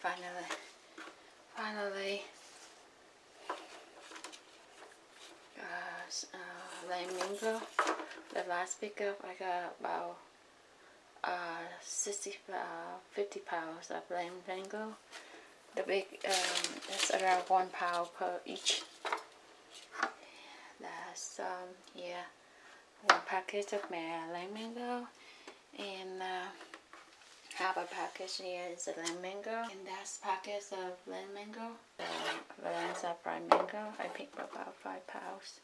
finally, finally uh, uh, mango. The last pickup I got about uh, 60, uh, 50 pounds of mango. The big, um, that's around one pound per each. That's, um, yeah, one package of my mango. And uh, half a package here is a lime mango. And package of lime mango. The Valencia Pride mango. I picked about five pounds.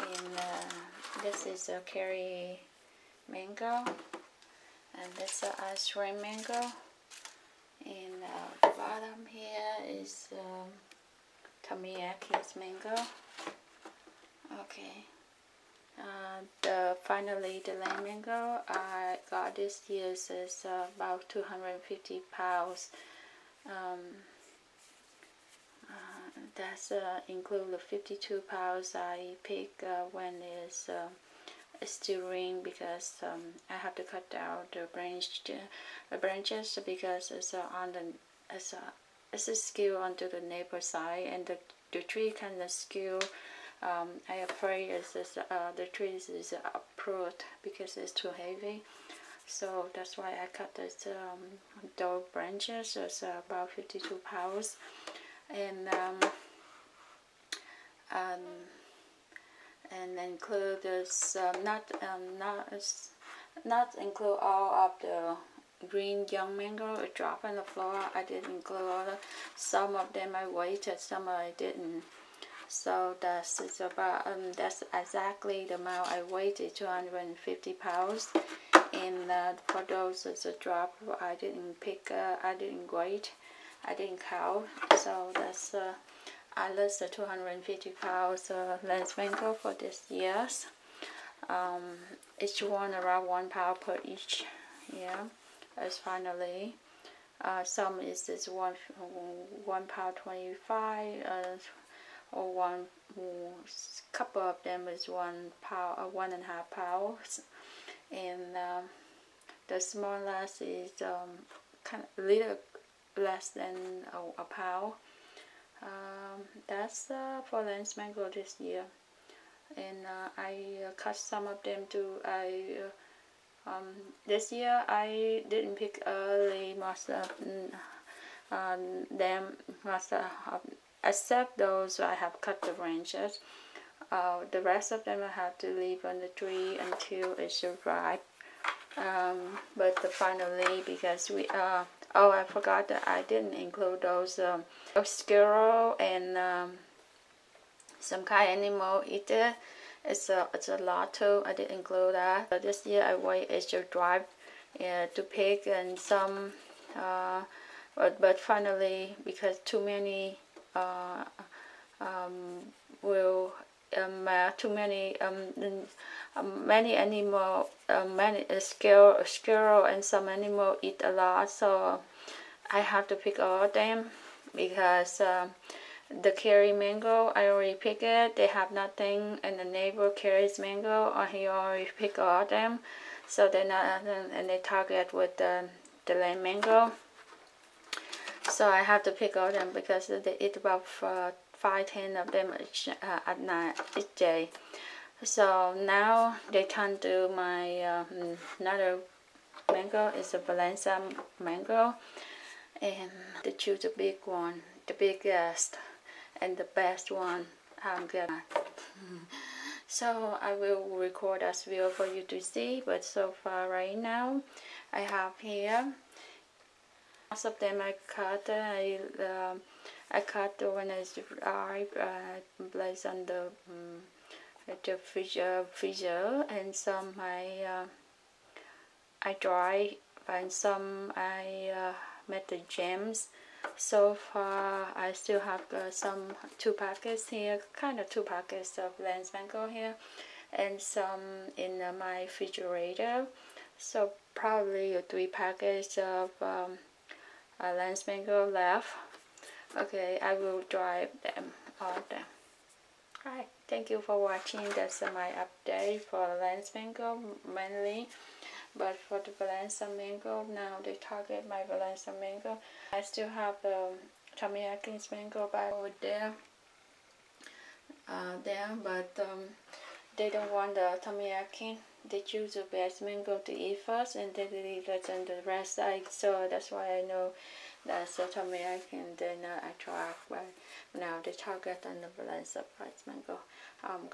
And uh, this is a Carrie mango and this is ice cream mango and uh, the bottom here is um, Tommy Atkins mango okay uh, the finally the lime mango I got this year is uh, about 250 pounds um, uh, that's uh, include the 52 pounds I pick uh, when it's uh, still ring because um, I have to cut out the branch the branches because it's uh, on the it's a it's a skew onto the neighbor side and the the tree kind of skew. Um, I afraid is this, uh, the tree is uproot because it's too heavy. So that's why I cut this um, branches. It's about 52 pounds, and um, um and include this um, not um, not not include all of the green young mango drop on the floor. I did include all the, some of them I waited some I didn't. So that's about um, that's exactly the amount I waited 250 pounds and for those it's a drop I didn't pick uh, I didn't wait I didn't count so that's uh, I lost 250 pounds uh, Glenn's for this years. Um, each one around one pound per each. Yeah, as finally. Uh, some is this one one pound 25 uh, or one couple of them is one pound uh, one and a half pounds and um, the smallest is um, kind of little less than a, a pound. Um, that's uh, for Glenn's mango this year. And uh, I uh, cut some of them too I uh, um, this year I didn't pick early most of um, them most of, except those I have cut the branches uh, the rest of them I have to leave on the tree until it's ripe um, but finally because we uh, oh I forgot that I didn't include those um, and um, some kind of animal eater. It's a it's a lot I didn't include that. But this year I wait extra drive yeah, to pick and some uh, but, but finally because too many uh, um, will um, uh, too many um, um, many animal um, many uh, squirrel, squirrel and some animal eat a lot so I have to pick all of them because uh, the Carrie mango I already picked it. They have nothing and the neighbor Carrie's mango or he already picked all of them. So they're not and they target with the, the mango. So I have to pick all them because they eat about uh, five ten of them each, uh, at night each day. So now they turn to my uh, another mango. Is a Valencia mango. And they choose the big one the biggest and the best one I'm gonna so I will record as video for you to see but so far right now I have here. Most of them I cut I uh, I cut when I arrived uh, placed on the um, the freezer, freezer and some I uh, I dry and some I uh, made the gems so far I still have uh, some two packets here kind of two packets of Glenn's mango here and some in uh, my refrigerator. So probably three packets of um, uh, Glenn's mango left okay I will dry them all them Alright, thank you for watching. That's my update for the Glenn's mango mainly. But for the Valencia mango, now they target my Valencia mango. I still have the Tommy Atkins mango by over there. Uh, there, but um, they don't want the Tommy Atkins. They choose the best mango to eat first, and then they leave the rest. I so that's why I know that's the Tommy Atkins. Then uh, I try, but now they target on the Valencia Pride mango. Um,